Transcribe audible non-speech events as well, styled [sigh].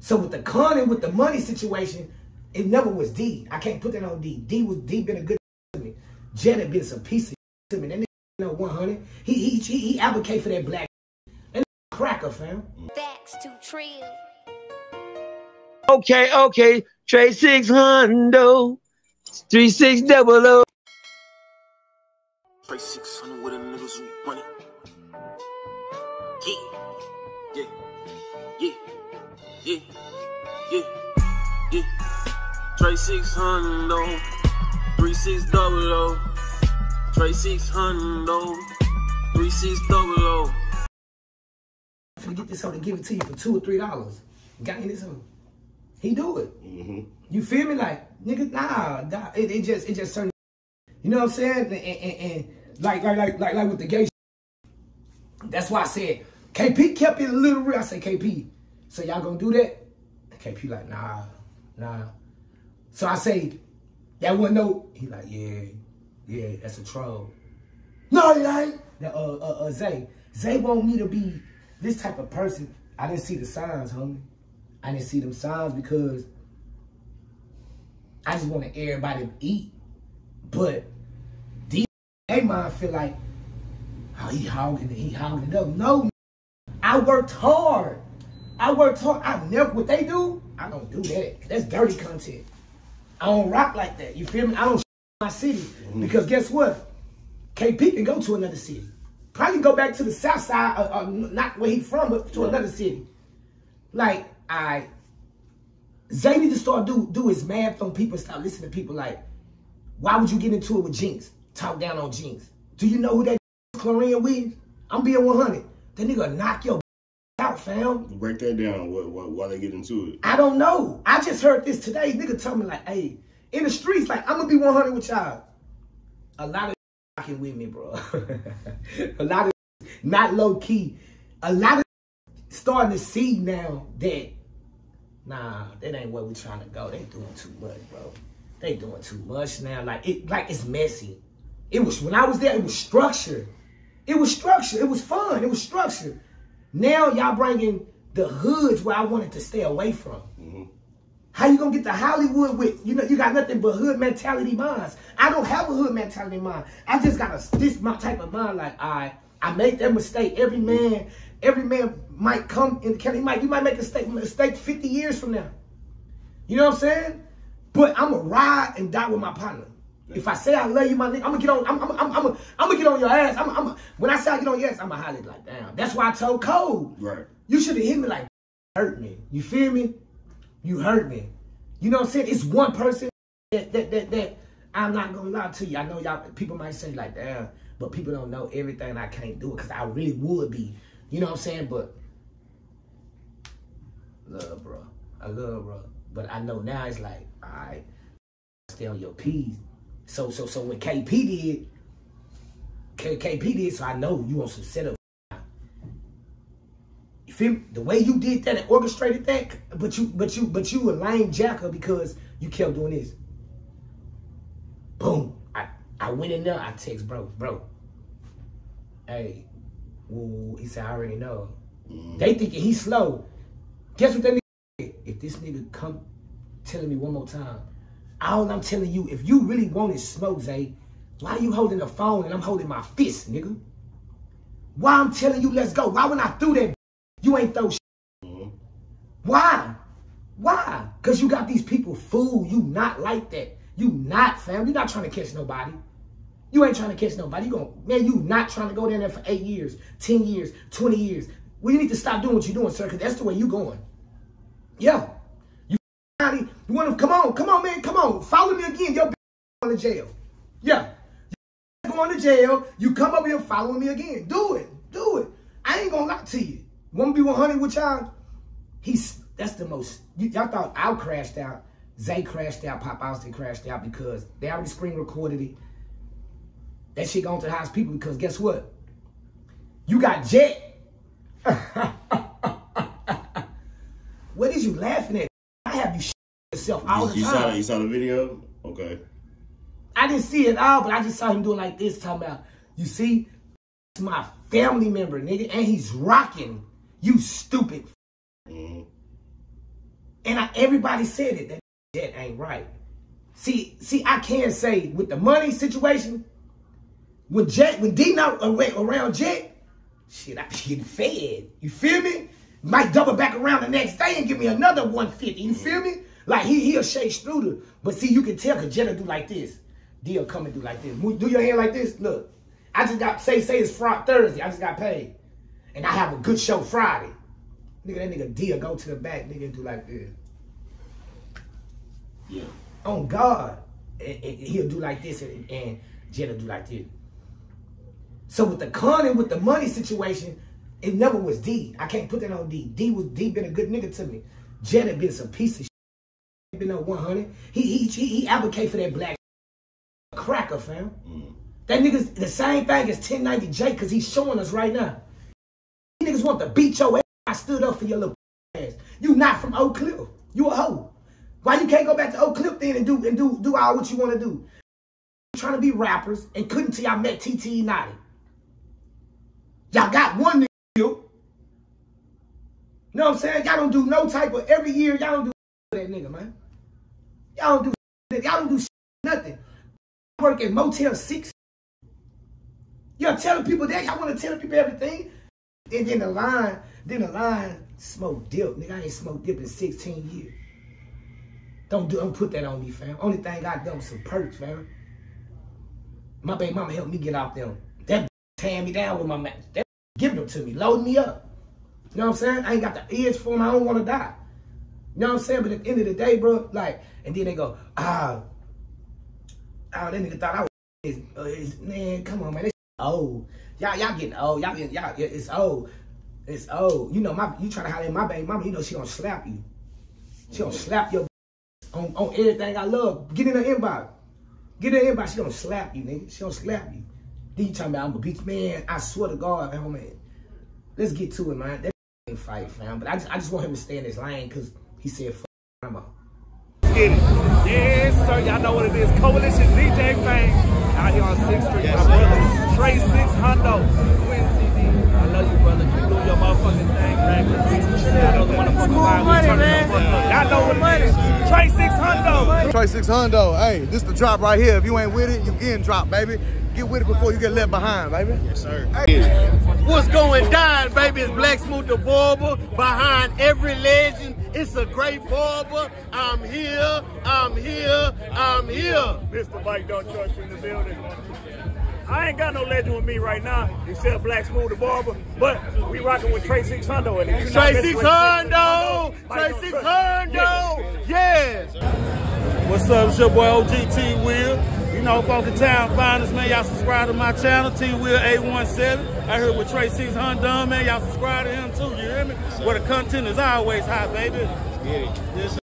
So with the con and with the money situation, it never was D. I can't put that on D. D was D been a good to me. Janet been some piece of to me. That nigga you know 100. He he he, he advocate for that black. That cracker, fam. Facts to trill. Okay, okay. Trey six hundo. Three six double O. Yeah. Trey 6 Hundo. 3 6 double 600 though. 3 6 double O. I'm finna get this hoe to give it to you for two or three dollars. Got me this hoe. He do it. Mm-hmm. You feel me? Like, nigga, nah, nah it, it just, it just certain, you know what I'm saying? And, and, and like, like, like, like, like with the gay shit. That's why I said, KP kept it a little real. I said, KP, so y'all gonna do that? KP like, nah, nah. So I say, that one no. He like, yeah, yeah, that's a troll. No, it ain't. That, uh, uh, uh, Zay, Zay want me to be this type of person. I didn't see the signs, homie. I didn't see them signs because I just wanted everybody to eat. But deep they mind feel like, oh, he hogging it, he hogging it up. No, I worked hard. I worked hard. I never, what they do, I don't do that. That's dirty content. I don't rock like that. You feel me? I don't my city. Because guess what? KP can go to another city. Probably go back to the south side, uh, uh, not where he from, but to another city. Like, I, Zay need to start do do his math on people, stop listening to people like, why would you get into it with Jinx? Talk down on Jinx. Do you know who that [laughs] Chlorine with? I'm being 100. That nigga knock your out, fam. Break that down. What, what, why they get into it? I don't know. I just heard this today. Nigga told me like, hey, in the streets, like, I'm gonna be 100 with y'all. A lot of [laughs] rocking with me, bro. [laughs] a lot of [laughs] not low key. A lot of starting to see now that nah, that ain't where we trying to go. They doing too much, bro. They doing too much now. Like it, like it's messy. It was when I was there. It was structured. It was structured. It was fun. It was structured. Now y'all bringing the hoods where I wanted to stay away from. Mm-hmm. How you gonna get to Hollywood with you know you got nothing but hood mentality minds? I don't have a hood mentality mind. I just got a this my type of mind. Like I I make that mistake. Every man, every man might come in He might you might make a mistake, mistake 50 years from now. You know what I'm saying? But I'm gonna ride and die with my partner. If I say I love you, my nigga, I'm gonna get on. I'm, I'm, I'm, I'm, I'm gonna get on your ass. I'm, I'm, when I say I get on your ass, I'm gonna holler like, damn. That's why I told Cole. Right. You should have hit me like, hurt me. You feel me? You hurt me. You know what I'm saying? It's one person that that that, that I'm not gonna lie to you. I know y'all people might say like, damn, but people don't know everything. I can't do it because I really would be. You know what I'm saying? But love, bro. I love, bro. But I know now it's like, all right, stay on your P's. So so so when KP did, K, KP did, so I know you on some setup. You feel me? The way you did that and orchestrated that, but you but you but you a lame jacker because you kept doing this. Boom. I, I went in there, I text bro, bro. Hey, ooh, he said, I already know. Mm-hmm. They thinking he's slow. Guess what that nigga did? If this nigga come telling me one more time, all I'm telling you, if you really wanted smoke, Zay, why you holding the phone and I'm holding my fist, nigga? Why I'm telling you let's go? Why when I threw that, you ain't throw? Why? Why? Because you got these people fooled. You not like that. You not, fam. You not trying to catch nobody. You ain't trying to catch nobody. You going man, you not trying to go down there for eight years, 10 years, 20 years. Well, need to stop doing what you're doing, sir, because that's the way you going. Yeah. You want to come on, come on, man, come on. Follow me again. Your going to jail. Yeah. You going to jail. You come up here following me again. Do it. Do it. I ain't gonna lie to you. Want to be 100 with y'all? He's that's the most. Y'all thought I crashed out. Zay crashed out. Pop Austin crashed out because they already screen recorded it. That shit going to the house people because guess what? You got Jet. [laughs] what is you laughing at? I have you yourself all the you, saw, you saw the video? Okay. I didn't see it all, but I just saw him doing like this, talking about, you see, it's my family member, nigga, and he's rocking. You stupid. Mhm. And I, everybody said it. That ain't right. See, see, I can't say with the money situation, when Jet, when Dino around Jet, shit, I be getting fed. You feel me? Might double back around the next day and give me another 150. You feel me? Like he he a Shay Struder. But see, you can tell because Jet do like this. Deal come and do like this. Do your hand like this. Look. I just got, say, say it's Friday, Thursday. I just got paid. And I have a good show Friday. Nigga, that nigga Dia go to the back, nigga, do like this. Yeah. On God. And, and he'll do like this and, and Jetta do like this. So with the con and with the money situation, it never was D. I can't put that on D. D was D been a good nigga to me. Jetta been some piece of Been on 100. He he he, he advocate for that black cracker, fam. Mm. That nigga's the same thing as 1090J because he's showing us right now. You niggas want to beat your ass. I stood up for your little ass. You not from Oak Cliff. You a hoe. Why you can't go back to Oak Cliff then and do and do do all what you want to do? Trying to be rappers and couldn't till y'all met TT Notti. Y'all got one nigga. You know what I'm saying? Y'all don't do no type of every year. Y'all don't do that nigga, man. Y'all don't do y'all don't do nothing. I work at Motel Six. Y'all telling people that y'all want to tell people everything. And then the line, then the line, smoke dip. Nigga, I ain't smoked dip in 16 years. Don't do, don't put that on me, fam. Only thing I done was some perks, fam. My baby mama helped me get out there. That tearing me down with my man. That giving them to me, loading me up. You know what I'm saying? I ain't got the ears for them. I don't want to die. You know what I'm saying? But at the end of the day, bro, like, and then they go, ah, ah, that nigga thought I was his, uh, his man, come on, man. This old. Y'all, y'all getting old. Y'all getting, y'all, it's old. It's old. You know, my, you trying to holler at my baby mama, you know she gonna slap you. She gonna slap your on, on everything I love. Get in her inbox. Get in her inbox. She gonna slap you, nigga. She gonna slap you. Then you talking about I'm a bitch, man. I swear to God, man. Let's get to it, man. That ain't fight, fam. But I just, I just want him to stay in his lane because he said, "Fuck grandma." Get it. Yes, sir. Y'all know what it is. Coalition DJ Fame out here on 6th Street. my brother, Trey 6 Hundo. Quinn TV. I love you, brother. Keep doing your motherfucking thing, man. I know the motherfucking line. We turning the fuck up. Y'all know what it is. Trey 6 Hundo. Trey 6 Hundo. Hey, this the drop right here. If you ain't with it, you getting dropped, baby. Get with it before you get left behind, baby. Yes, sir. What's going down, baby? It's Black Smooth the Barber. Behind every legend, it's a great barber. I'm here, I'm here, I'm here. Mr. Mike Don't Trust you in the building. I ain't got no legend with me right now, except Black Smooth the Barber, but we rocking with Trey 6 Hundo. And if you're not Trey messing 6 with Trey Don't 6 Trust you. Yes! What's up? It's your boy OGT Will. You know, folk in town, find us, man. Y'all subscribe to my channel, T Will 817. I heard with Trey 6 Hundo, man. Y'all subscribe to him too, you hear me? Where the content is always hot, baby. Yes,